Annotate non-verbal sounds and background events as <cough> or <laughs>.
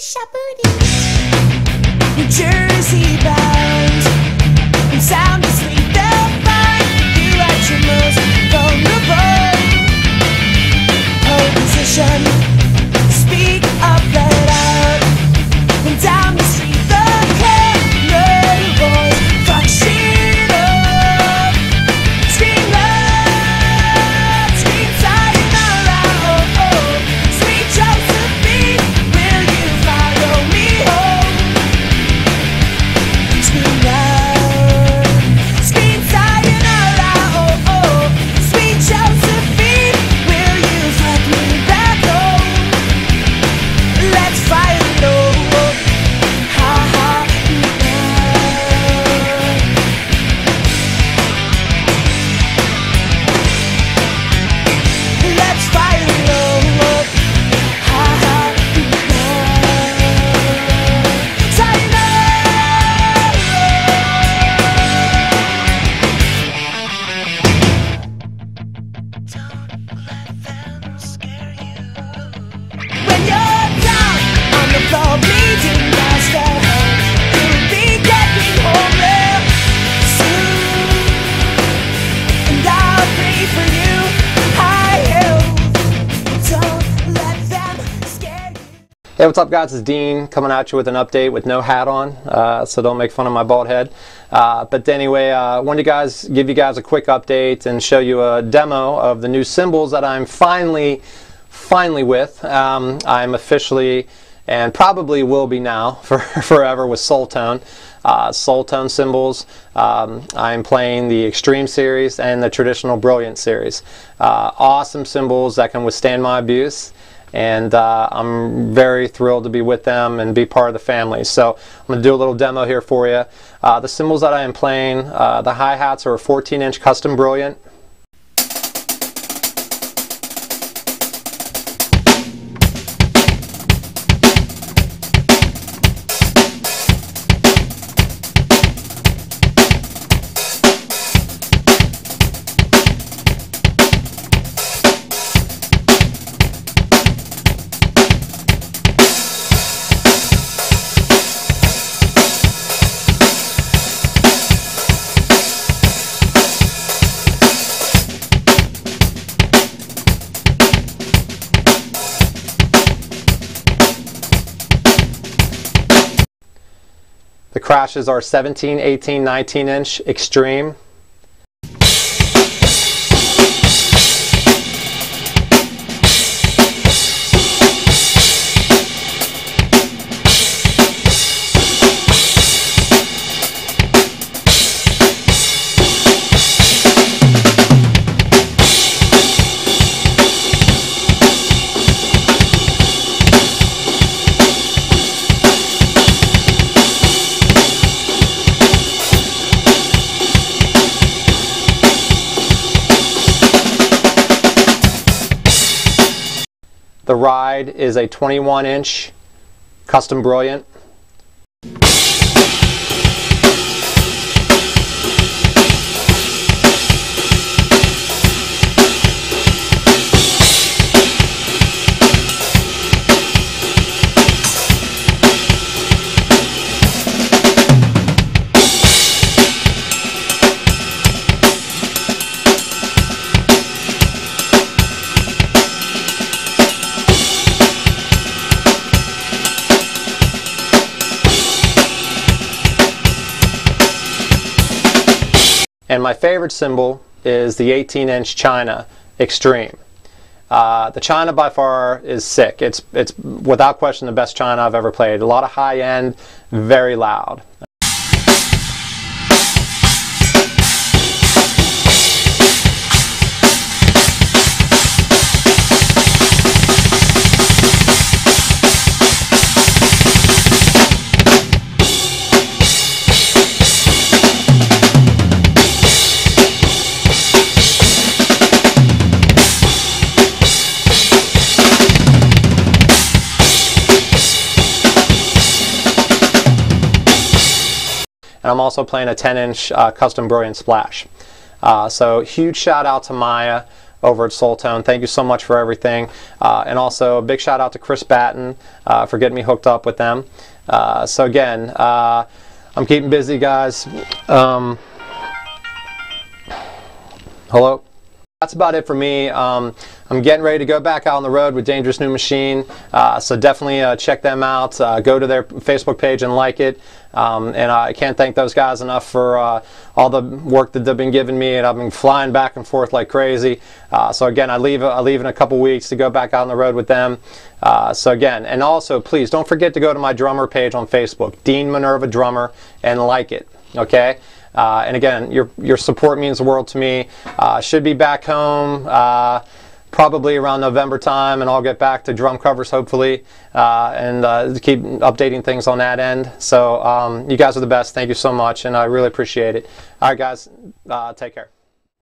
shepherding. New Jersey. Hey, what's up, guys? It's Dean coming at you with an update with no hat on, uh, so don't make fun of my bald head. Uh, but anyway, I uh, wanted to guys give you guys a quick update and show you a demo of the new cymbals that I'm finally, finally with. Um, I'm officially and probably will be now <laughs> for forever with Soultone. Uh, Soultone cymbals. Um, I'm playing the Extreme series and the traditional Brilliant series. Uh, awesome cymbals that can withstand my abuse and uh, I'm very thrilled to be with them and be part of the family. So I'm going to do a little demo here for you. Uh, the cymbals that I am playing, uh, the hi-hats are a 14-inch custom Brilliant. Crashes are 17, 18, 19 inch extreme. The ride is a 21 inch custom Brilliant. And my favorite cymbal is the 18 inch China Extreme. Uh, the China by far is sick. It's, it's without question the best China I've ever played. A lot of high end, very loud. And I'm also playing a 10 inch uh, custom Brilliant Splash. Uh, so huge shout out to Maya. over at Soultone. Thank you so much for everything. Uh, and also, a big shout out to Chris Batten uh, for getting me hooked up with them. Uh, so, again, uh, I'm keeping busy, guys. Um, hello? That's about it for me. Um, I'm getting ready to go back out on the road with Dangerous New Machine, uh, so definitely uh, check them out. Uh, go to their Facebook page and like it. Um, and I can't thank those guys enough for uh, all the work that they've been giving me, and I've been flying back and forth like crazy. Uh, so again, I leave I leave in a couple weeks to go back out on the road with them. So again, and also please don't forget to go to my drummer page on Facebook, Dean Minerva Drummer, and like it. Okay. Uh, and again, your your support means the world to me. Uh, should be back home uh, probably around November time, and I'll get back to drum covers hopefully, uh, and uh, keep updating things on that end. So um, you guys are the best. Thank you so much, and I really appreciate it. All right, guys, uh, take care.